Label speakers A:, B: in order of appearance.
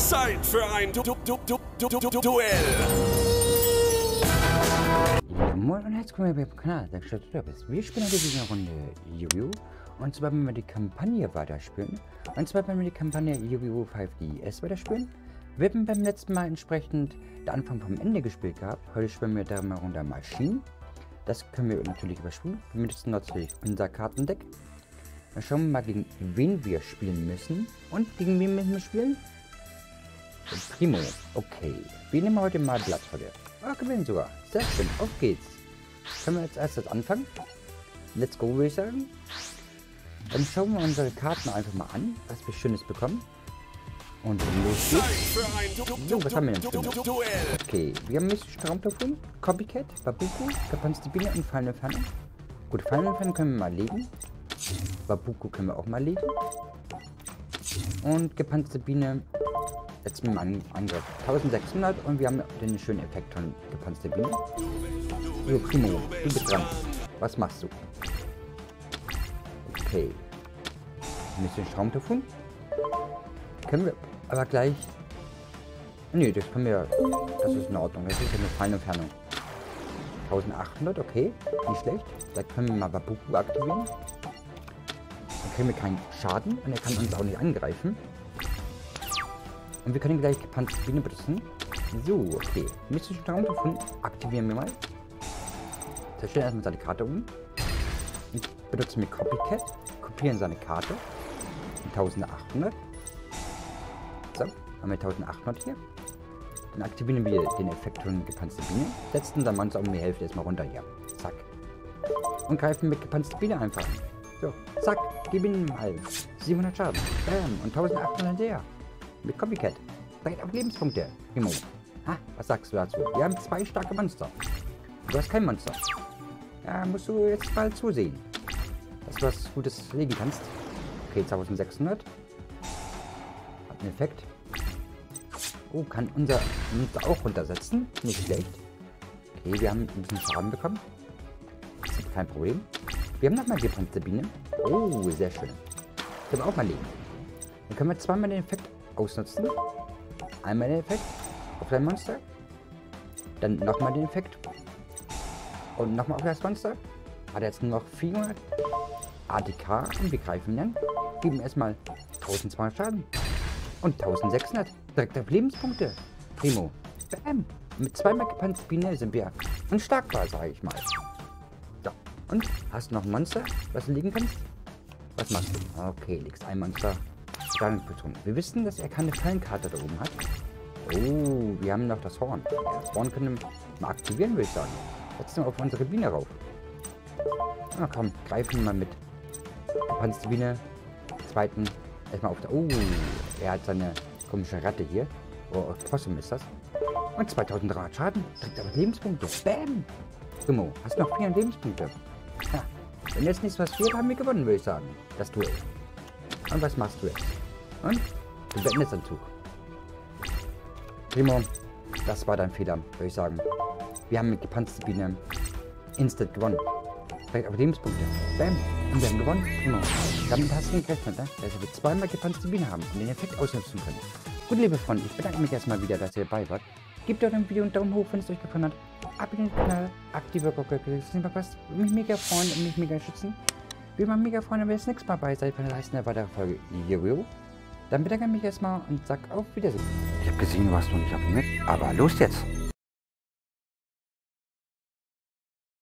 A: Zeit für ein du du du du du du Duell.
B: Ja, moin und herzlich willkommen beim Kanal, der Stadt du bist. Wir spielen heute wieder eine Runde Yu-Gi-Oh! Und zwar werden wir die Kampagne weiterspielen. Und zwar werden wir die Kampagne Yu-Gi-Oh! 5DS weiterspielen. Wir haben beim letzten Mal entsprechend den Anfang vom Ende gespielt gehabt. Heute spielen wir da mal runter Maschinen. Das können wir natürlich überspringen. Wir benutzen natürlich unser Kartendeck. Dann schauen wir mal, gegen wen wir spielen müssen. Und gegen wen müssen wir spielen? Primo. Okay. Wir nehmen heute mal Blatt vor dir. Ah, gewinnen sogar. Sehr schön. Auf geht's. Können wir als erstes anfangen? Let's go, würde ich sagen. Dann schauen wir unsere Karten einfach mal an, was wir Schönes bekommen. Und los geht's. So, was haben wir denn für. Okay, wir haben Mystische Traumtelefon, Copycat, Babuku, Gepanzte Biene und Fallen Pfanne. Gut, Fallen Pfanne können wir mal legen. Babuku können wir auch mal legen. Und gepanzte Biene jetzt mit dem Angriff 1600 und wir haben den schönen Effekt von gepanzte Biene. So, Primo, du bist dran. Was machst du? Okay. Mystische Traumtelefon. Können wir aber gleich Nee, das können wir. Das ist in Ordnung. Das ist eine feine Entfernung. 1800, okay. Nicht schlecht. Da können wir mal Babuku aktivieren. Dann kriegen wir keinen Schaden und er kann uns auch nicht angreifen. Und wir können gleich gepanzerte Biene benutzen. So, okay. Mystischen Traumtelefon aktivieren wir mal. Zerstellen erstmal seine Karte um. Und benutzen wir Copycat. Kopieren seine Karte. 1800. So, haben wir 1800 hier. Dann aktivieren wir den Effekt von gepanzte Biene. Setzen dann Monster um die Hälfte erstmal runter hier. Zack. Und greifen mit gepanzte Biene einfach. So, zack. Gib ihm mal 700 Schaden. Bam. Und 1800 der. Mit Copycat. Direkt auf Lebenspunkte. Imo. Ha, was sagst du dazu? Wir haben zwei starke Monster. Du hast kein Monster. Ja, musst du jetzt mal zusehen. Dass du was Gutes legen kannst. Okay, 1600. Hat einen Effekt. Oh, kann unser Monster auch runtersetzen. Nicht schlecht. Okay, wir haben ein bisschen Schaden bekommen. Kein Problem. Wir haben nochmal gepanzerte Biene. Oh, sehr schön. Können wir auch mal legen. Dann können wir zweimal den Effekt ausnutzen. Einmal den Effekt auf dein Monster. Dann nochmal den Effekt. Und nochmal auf das Monster. Hat jetzt nur noch 400 ATK und wir greifen dann. Geben erstmal 1200 Schaden. Und 1600. Direkt auf Lebenspunkte. Primo. Bam. Mit zweimal gepanzter Biene sind wir unschlagbar, sage ich mal. So. Und? Hast du noch ein Monster, was du liegen kannst? Was machst du? Okay, legst ein Monster. Spannungsbeton. Wir wissen, dass er keine Fallenkarte da oben hat. Oh, wir haben noch das Horn. Das Horn können wir mal aktivieren, würde ich sagen. Wir auf unsere Biene rauf. Na komm, greifen wir mal mit. Gepanzte Biene. Zweiten. Erstmal auf der. Oh, er hat seine komische Ratte hier. Oh, Possum ist das. Und 2300 Schaden. Kriegt aber Lebenspunkte. Bam! Sumo, hast noch 400 Lebenspunkte. Ja, wenn jetzt nichts passiert, haben wir gewonnen, würde ich sagen. Das Duell. Und was machst du jetzt? Und? Du beendest den Zug. Primo, das war dein Fehler, würde ich sagen. Wir haben mit gepanzter Biene instant gewonnen. Direkt auf Lebenspunkte. Bam. Und wir haben gewonnen. Primo. Damit hast du nicht gerechnet, ne? Dass wir zweimal gepanzerte Biene haben und den Effekt ausnutzen können. Gut, liebe Freunde, ich bedanke mich erstmal wieder, dass ihr dabei wart. Gebt euch ein Video einen Daumen hoch, wenn es euch gefallen hat. Abonniert den Kanal, aktiver Glocke, das ist nicht verpasst. Würde mich mega freuen und mich mega schützen. Würde mich mega freuen, wenn ihr das nächste Mal bei seid bei der nächsten weiteren Folge Yu-Gi-Oh! Dann bedanke ich mich erstmal und sag auf Wiedersehen. Ich habe gesehen, du hast noch nicht abonniert, aber los jetzt!